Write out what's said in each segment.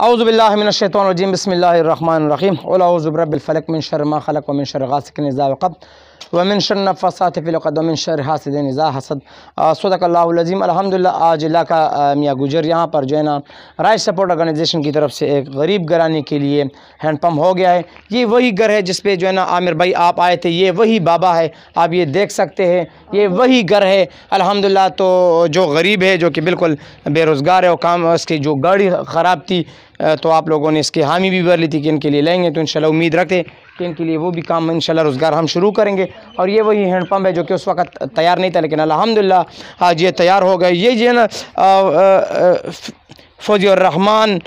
أعوذ بالله من الشيطان الرجيم. بسم الله الرحمن الرحيم. قل أعوذ برب الفلك من شر ما خلق ومن شر غاسق إذا وقب. ومن شر النفاثات في العقد ومن شر حاسد اذا حسد. صدق اللہ العظیم الحمدللہ آج علاقہ آ، میاں گجر یہاں پر جو ہے نا رائٹ سپورٹ آرگنائزیشن کی طرف سے ایک غریب گھرانے کے لیے ہینڈ پمپ ہو گیا ہے۔ یہ وہی گھر ہے جس پہ جو ہے نا عامر بھائی آپ آئے تھے یہ وہی بابا ہے آپ یہ دیکھ سکتے ہیں یہ وہی گھر ہے۔ الحمدللہ تو جو غریب ہے جو کہ بالکل بے روزگار ہے وہ کام اس کی جو گاڑی خراب تھی تو آپ لوگوں نے اس کی حامی بھی بھر لی تھی کہ ان کے لیے لیں گے تو انشاءاللہ امید رکھتے کہ ان کے لیے وہ بھی کام انشاءاللہ روزگار ہم شروع کریں گے۔ اور یہ وہی ہینڈ پمپ ہے جو کہ اس وقت تیار نہیں تھا لیکن الحمدللہ آج یہ تیار ہو گئے۔ یہ جو ہے نا آ، الرحمن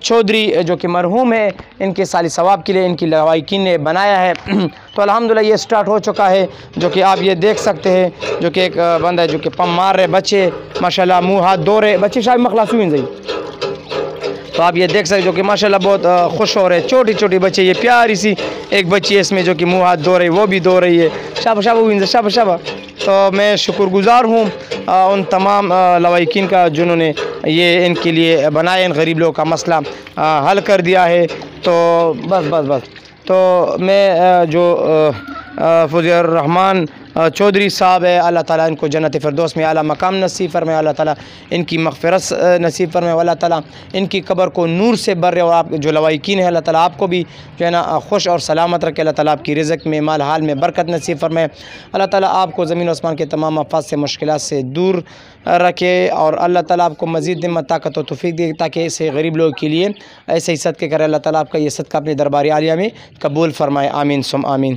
چودھری جو کہ مرحوم ہے ان کے سالی ثواب کے لیے ان کی لوائقین نے بنایا ہے۔ تو الحمدللہ یہ سٹارٹ ہو چکا ہے جو کہ آپ یہ دیکھ سکتے ہیں جو کہ ایک بندہ ہے جو کہ پم مار رہے بچے ماشاءاللہ منہ ہاتھ دھو رہے بچے شاید مخلاص ہوئی ہیں۔ تو آپ یہ دیکھ سکتے جو کہ ماشاءاللہ بہت خوش ہو رہے چھوٹی چھوٹی بچے، یہ پیاری سی ایک بچی ہے اس میں جو کہ منہ ہاتھ دھو رہی ہے وہ بھی دھو رہی ہے۔ شابہ شابہ ہوئی شابہ شابہ۔ تو میں شکر گزار ہوں ان تمام لوائقین کا جنہوں نے یہ ان کے لیے بنائے، ان غریب لوگوں کا مسئلہ حل کر دیا ہے۔ تو بس بس بس۔ تو میں جو آ، آ، فوزی الرحمن چودھری صاحب ہے اللہ تعالیٰ ان کو جنت فردوس میں اعلیٰ مقام نصیب فرمائے اللہ تعالیٰ ان کی مغفرت نصیب فرمائے اللہ تعالیٰ ان کی قبر کو نور سے بر رہے اور آپ جو لوائقین ہیں اللہ تعالیٰ آپ کو بھی جو ہے نا خوش اور سلامت رکھے اللہ تعالیٰ آپ کی رزق میں مال حال میں برکت نصیب فرمائے اللہ تعالیٰ آپ کو زمین و آسمان کے تمام افات سے مشکلات سے دور رکھے اور اللہ تعالیٰ آپ کو مزید نعمت طاقت و توفیق دے تاکہ ایسے غریب لوگوں کے لیے ایسے ہی صدقے کرے اللہ تعالیٰ آپ کا یہ صدقہ اپنے دربار عالیہ میں قبول فرمائے آمین سم آمین۔